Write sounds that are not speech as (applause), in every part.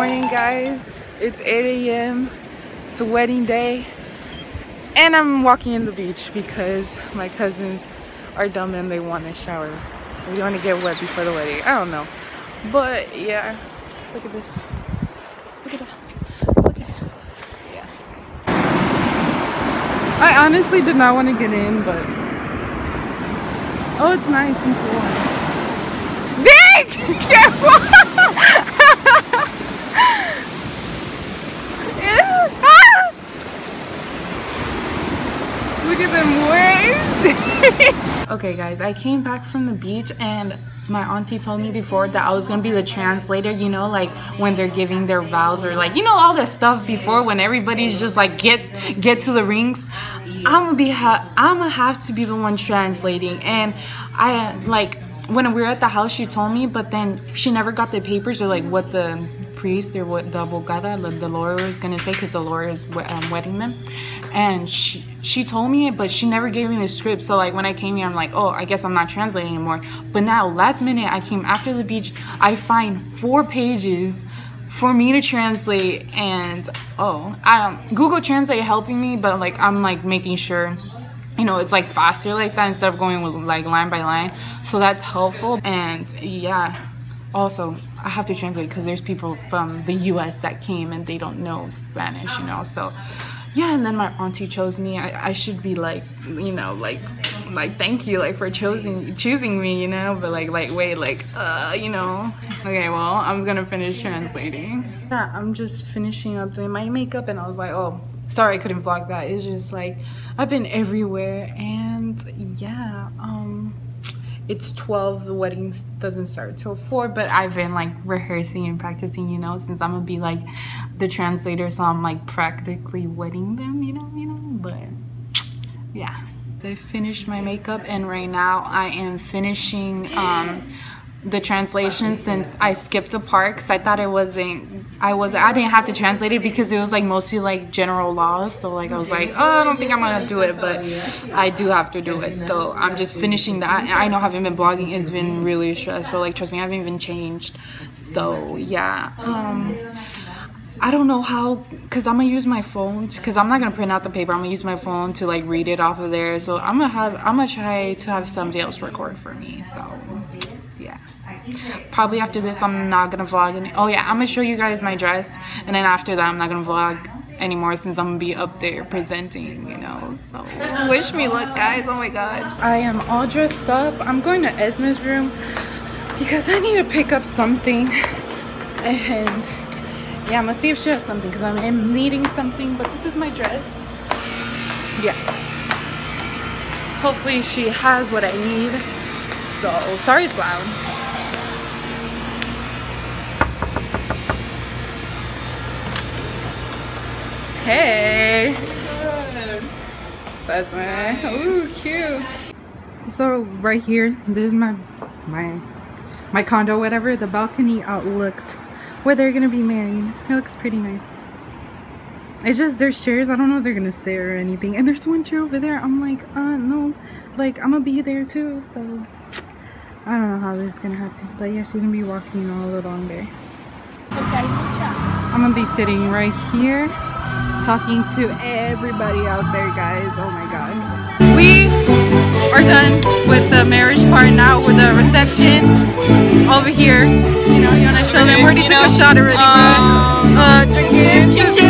morning guys. It's 8 a.m it's a wedding day. And i'm walking in the beach because my cousins are dumb and they want to shower. We want to get wet before the wedding. I don't know. But yeah. Look at this. Look at that. Look at that. Yeah. I honestly did not want to get in but oh it's nice and cool. Dick! Careful! (laughs) Look at them waves. okay guys, I came back from the beach and my auntie told me before that I was gonna be the translator, you know, like when they're giving their vows or like, you know, all the stuff before when everybody's just like get get to the rings. I'm gonna be I'm gonna have to be the one translating, and I like when we were at the house, she told me, but then she never got the papers or like what the priest or what the abogada, the lawyer was gonna say, because the lawyer is um, wedding them and she she told me it but she never gave me the script. So like when i came here i'm like oh i guess i'm not translating anymore. But now last minute i came after the beach i find four pages for me to translate and oh um google translate helping me but like i'm like making sure you know it's like faster like that instead of going with like line by line. So that's helpful. And yeah also i have to translate because there's people from the us that came and they don't know spanish you know so yeah and then my auntie chose me. I, I should be like you know like like thank you like for choosing choosing me you know but like like wait like uh you know. Okay well i'm gonna finish translating. Yeah i'm just finishing up doing my makeup and i was like oh sorry i couldn't vlog that. It's just like i've been everywhere and yeah um it's 12 the wedding doesn't start till 4 but i've been like rehearsing and practicing you know since i'm gonna be like the translator so i'm like practically wedding them you know you know but yeah. I finished my makeup and right now i am finishing um the translation since I skipped a part because I thought it wasn't I was I didn't have to translate it because it was like mostly like general laws. So like I was like oh I don't think I'm gonna do it but I do have to do it. So I'm just finishing that. I know having been blogging. Has been really stressful. Like trust me I haven't even changed. So yeah um I don't know how because I'm gonna use my phone because I'm not gonna print out the paper. I'm gonna use my phone to like read it off of there. So I'm gonna have I'm gonna try to have somebody else record for me. So yeah. Probably after this i'm not gonna vlog any oh yeah i'm gonna show you guys my dress and then after that i'm not gonna vlog anymore since i'm gonna be up there presenting you know so. Wish me luck guys oh my god. I am all dressed up. I'm going to esma's room because i need to pick up something. And yeah i'm gonna see if she has something because i'm needing something but this is my dress. Yeah. Hopefully she has what i need so sorry it's loud hey. That's my ooh cute. So right here this is my my my condo whatever. The balcony outlooks where they're gonna be married. It looks pretty nice. It's just there's chairs. I don't know if they're gonna stay or anything. And there's one chair over there. I'm like uh no. Like i'm gonna be there too so I don't know how this is gonna happen, but yeah, she's gonna be walking all along there. I'm gonna be sitting right here, talking to everybody out there, guys. Oh my god. We are done with the marriage part now with the reception over here. You know, you wanna show them? We already took a shot already, um, uh, drinking.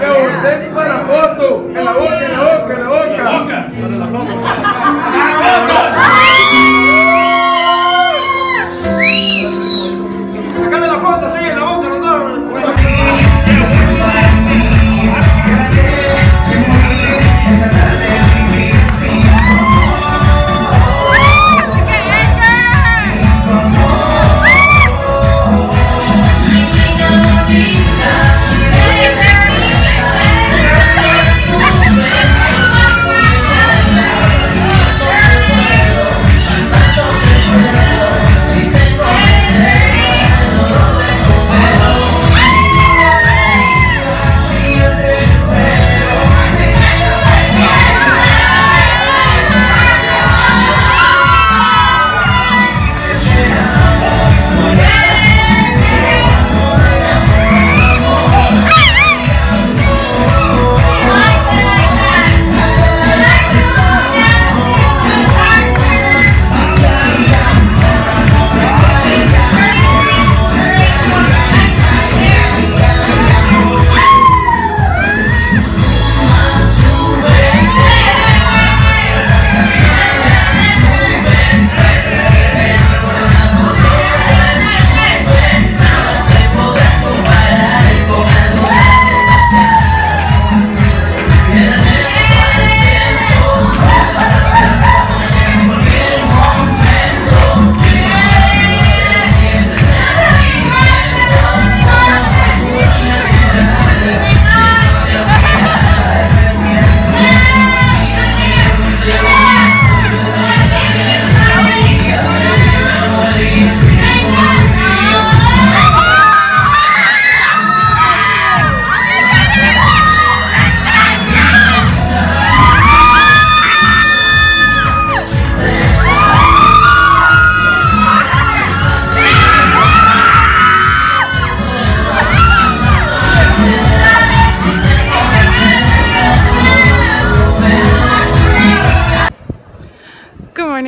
Que usted es para foto. En la boca, en la boca, en la boca. En la boca. La boca. Sacate la foto,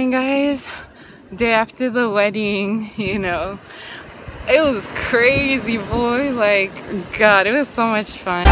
morning guys. Day after the wedding you know. It was crazy boy. Like god it was so much fun.